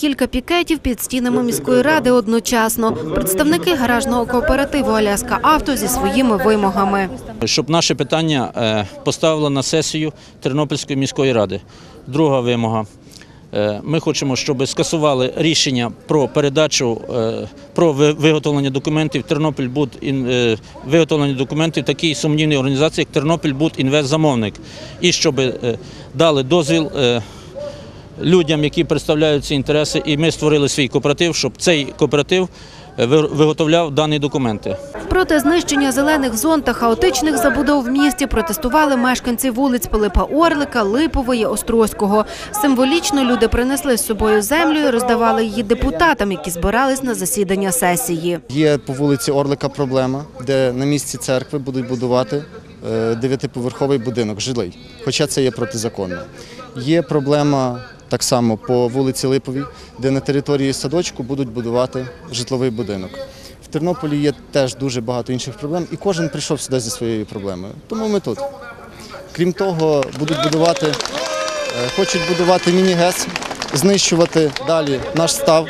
кілька пікетів під стінами міської ради одночасно. Представники гаражного кооперативу Аляска Авто зі своїми вимогами. щоб наше питання е, поставило на сесію Тернопільської міської ради. Друга вимога. Е, Ми хочемо, щоб скасували рішення про передачу е, про виготовлення документів Тернопільбуд виготовлення документів такій сумнівній організації, як Тернопільбуд інвестзамовник, і щоб дали дозвіл людям, які представляють ці інтереси, і ми створили свій кооператив, щоб цей кооператив е, виготовляв дані документи. Проти знищення зелених зон та хаотичних забудов в місті протестували мешканці вулиць Пилипа Орлика, Липової, Острозького. Символічно люди принесли з собою землю і роздавали її депутатам, які збирались на засідання сесії. Є по вулиці Орлика проблема, де на місці церкви будуть будувати е, дев'ятиповерховий будинок жилий, хоча це є протизаконно. Є проблема так само по вулиці Липовій, де на території садочку будуть будувати житловий будинок. В Тернополі є теж дуже багато інших проблем, і кожен прийшов сюди зі своєю проблемою. Тому ми тут. Крім того, будуть будувати, е, хочуть будувати міні-ГЕС, знищувати далі наш став.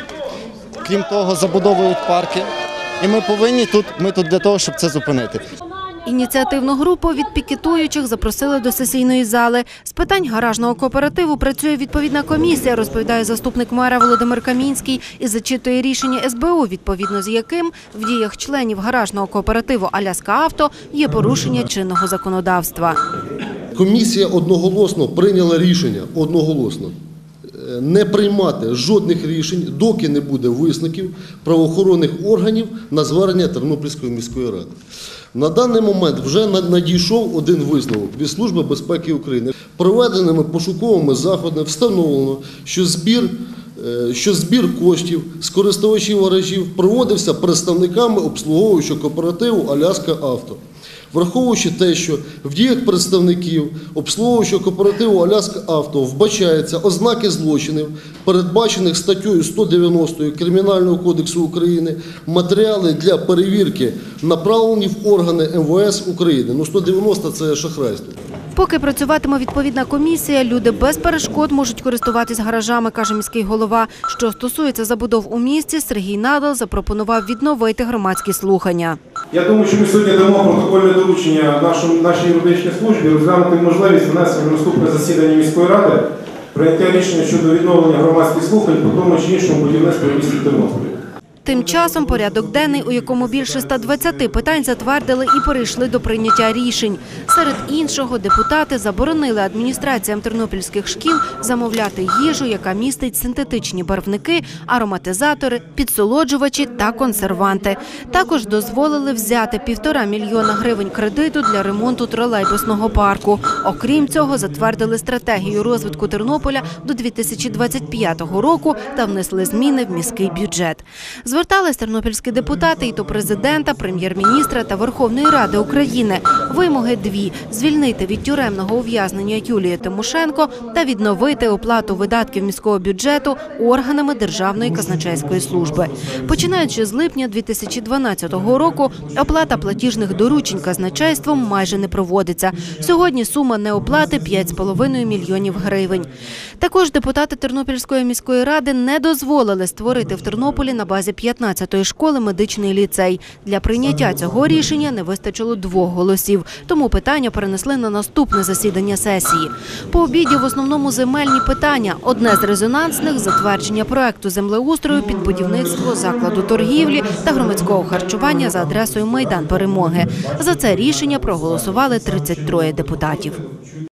Крім того, забудовують парки. І ми повинні тут, ми тут для того, щоб це зупинити. Ініціативну групу від пікетуючих запросили до сесійної зали. З питань гаражного кооперативу працює відповідна комісія, розповідає заступник мера Володимир Камінський і зачитує рішення СБУ, відповідно з яким в діях членів гаражного кооперативу Аляска Авто є порушення чинного законодавства. Комісія одноголосно прийняла рішення одноголосно не приймати жодних рішень, доки не буде висновків правоохоронних органів на звернення Тернопільської міської ради. На даний момент вже надійшов один висновок від Служби безпеки України. Проведеними пошуковими заходами встановлено, що збір е, що збір коштів з користувачів гаражів проводився представниками обслуговуючого кооперативу Аляска Авто. Враховуючи те, що в діях представників обслуговуючого кооперативу Аляска Авто вбачаються ознаки злочинів, передбачених статтею 190 Кримінального кодексу України, матеріали для перевірки направлені в органи МВС України. Ну 190 – це шахрайство. Поки працюватиме відповідна комісія, люди без перешкод можуть користуватись гаражами, каже міський голова. Що стосується забудов у місті, Сергій Надал запропонував відновити громадські слухання. Я думаю, що ми сьогодні дамо протокольне доручення нашому, нашій юридичній службі розглянути можливість внесення в наступне засідання міської ради прийняття рішення щодо відновлення громадських слухань по тому чи іншому будівництву місті Тернополі. Тим часом порядок денний, у якому більше 120 питань затвердили і перейшли до прийняття рішень. Серед іншого, депутати заборонили адміністраціям тернопільських шкіл замовляти їжу, яка містить синтетичні барвники, ароматизатори, підсолоджувачі та консерванти. Також дозволили взяти півтора мільйона гривень кредиту для ремонту тролейбусного парку. Окрім цього, затвердили стратегію розвитку Тернополя до 2025 року та внесли зміни в міський бюджет. Звертались тернопільські депутати і до президента, прем'єр-міністра та Верховної Ради України. Вимоги дві: звільнити від тюремного ув'язнення Юлію Тимошенко та відновити оплату видатків міського бюджету органами Державної казначейської служби. Починаючи з липня 2012 року, оплата платіжних доручень казначейством майже не проводиться. Сьогодні сума неоплати 5,5 мільйонів гривень. Також депутати Тернопільської міської ради не дозволили створити в Тернополі на базі 15-ї школи медичний ліцей. Для прийняття цього рішення не вистачило двох голосів, тому питання перенесли на наступне засідання сесії. По обіді в основному земельні питання. Одне з резонансних затвердження проекту землеустрою під будівництво закладу торгівлі та громадського харчування за адресою Майдан Перемоги. За це рішення проголосували 33 депутатів.